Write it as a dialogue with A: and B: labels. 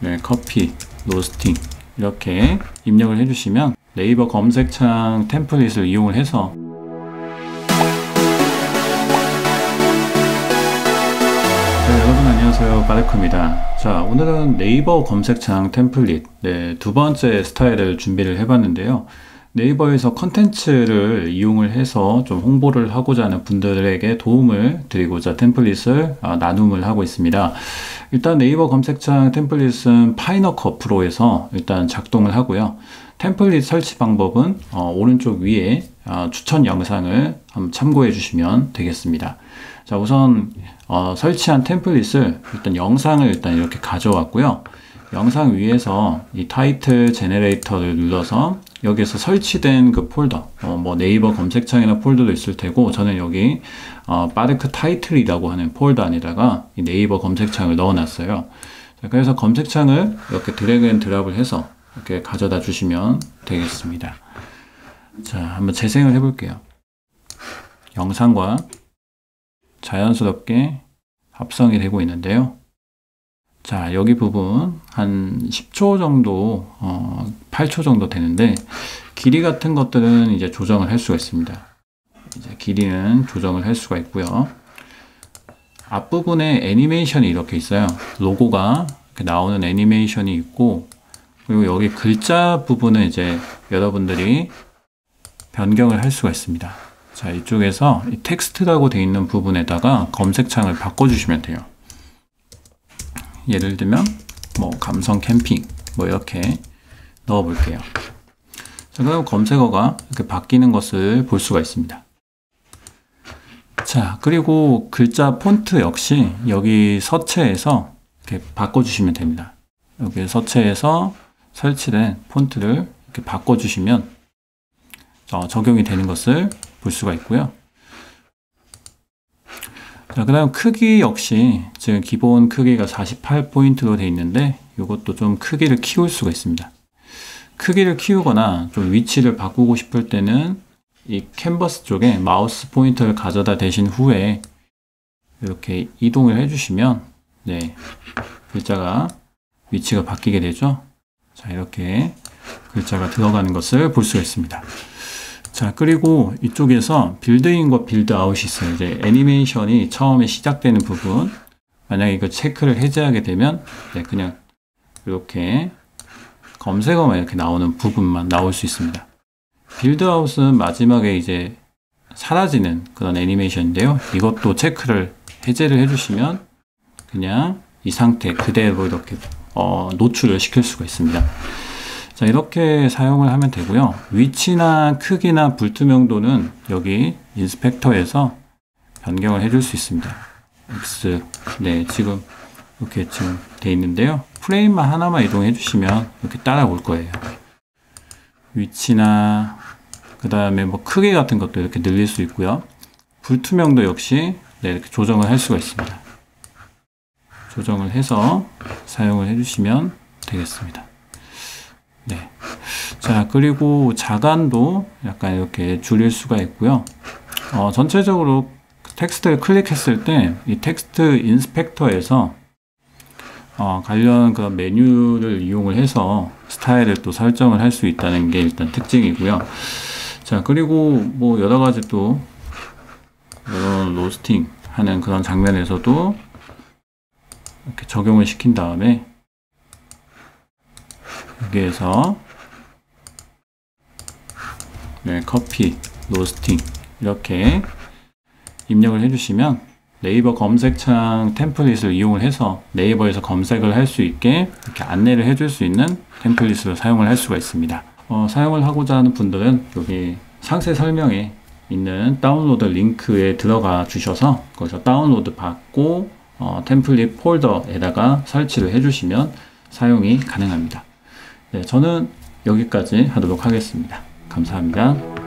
A: 네, 커피, 로스팅 이렇게 입력을 해주시면 네이버 검색창 템플릿을 이용을 해서 네, 여러분 안녕하세요. 빠르크입니다. 자 오늘은 네이버 검색창 템플릿 네, 두 번째 스타일을 준비를 해봤는데요 네이버에서 컨텐츠를 이용을 해서 좀 홍보를 하고자 하는 분들에게 도움을 드리고자 템플릿을 어, 나눔을 하고 있습니다. 일단 네이버 검색창 템플릿은 Final Cut Pro에서 일단 작동을 하고요. 템플릿 설치 방법은 어, 오른쪽 위에 어, 추천 영상을 한번 참고해 주시면 되겠습니다. 자 우선 어, 설치한 템플릿을 일단 영상을 일단 이렇게 가져왔고요. 영상 위에서 이 타이틀 generator를 눌러서 여기에서 설치된 그 폴더, 어, 뭐 네이버 검색창이나 폴더도 있을 테고 저는 여기 어, 빠르크 타이틀이라고 하는 폴더 안에다가 이 네이버 검색창을 넣어놨어요. 자, 그래서 검색창을 이렇게 drag and drop을 해서 이렇게 가져다 주시면 되겠습니다. 자, 한번 재생을 해볼게요. 영상과 자연스럽게 합성이 되고 있는데요. 자, 여기 부분 한 10초 정도, 어, 8초 정도 되는데, 길이 같은 것들은 이제 조정을 할 수가 있습니다. 이제 길이는 조정을 할 수가 있고요. 앞부분에 애니메이션이 이렇게 있어요. 로고가 나오는 애니메이션이 있고, 그리고 여기 글자 부분은 이제 여러분들이 변경을 할 수가 있습니다. 자, 이쪽에서 이 텍스트라고 되어 있는 부분에다가 검색창을 바꿔주시면 돼요. 예를 들면, 뭐, 감성 캠핑, 뭐, 이렇게 넣어 볼게요. 자, 그럼 검색어가 이렇게 바뀌는 것을 볼 수가 있습니다. 자, 그리고 글자 폰트 역시 여기 서체에서 이렇게 바꿔주시면 됩니다. 여기 서체에서 설치된 폰트를 이렇게 바꿔주시면 어, 적용이 되는 것을 볼 수가 있고요. 자, 그 다음 크기 역시 지금 기본 크기가 48포인트로 되어 있는데 이것도 좀 크기를 키울 수가 있습니다. 크기를 키우거나 좀 위치를 바꾸고 싶을 때는 이 캔버스 쪽에 마우스 포인터를 가져다 대신 후에 이렇게 이동을 해주시면 네 글자가 위치가 바뀌게 되죠. 자 이렇게 글자가 들어가는 것을 볼 수가 있습니다. 자, 그리고 이쪽에서 빌드인과 빌드아웃이 있어요. 이제 애니메이션이 처음에 시작되는 부분. 만약에 이거 체크를 해제하게 되면, 네, 그냥 이렇게 검색어만 이렇게 나오는 부분만 나올 수 있습니다. build out은 마지막에 이제 사라지는 그런 애니메이션인데요. 이것도 체크를 해제를 해주시면 그냥 이 상태 그대로 이렇게 어, 노출을 시킬 수가 있습니다. 자, 이렇게 사용을 하면 되고요. 위치나 크기나 불투명도는 여기 인스펙터에서 변경을 해줄 수 있습니다. X, 네, 지금 이렇게 지금 돼 있는데요. 프레임만 하나만 이동해 주시면 이렇게 따라올 거예요. 위치나 그 다음에 뭐 크기 같은 것도 이렇게 늘릴 수 있고요. 불투명도 역시 네, 이렇게 조정을 할 수가 있습니다. 조정을 해서 사용을 해주시면 되겠습니다. 네. 자, 그리고 자간도 약간 이렇게 줄일 수가 있고요. 어, 전체적으로 텍스트를 클릭했을 때 이 텍스트 inspector에서 어, 관련 그 메뉴를 이용을 해서 스타일을 또 설정을 할 수 있다는 게 일단 특징이고요. 자, 그리고 뭐 여러 가지 또 이런 로스팅 하는 그런 장면에서도 이렇게 적용을 시킨 다음에 여기에서 네, 커피, 로스팅 이렇게 입력을 해주시면 네이버 검색창 템플릿을 이용을 해서 네이버에서 검색을 할 수 있게 이렇게 안내를 해줄 수 있는 템플릿으로 사용을 할 수가 있습니다. 어, 사용을 하고자 하는 분들은 여기 상세 설명에 있는 다운로드 링크에 들어가 주셔서 거기서 다운로드 받고 어, 템플릿 폴더에다가 설치를 해주시면 사용이 가능합니다. 네, 저는 여기까지 하도록 하겠습니다. 감사합니다.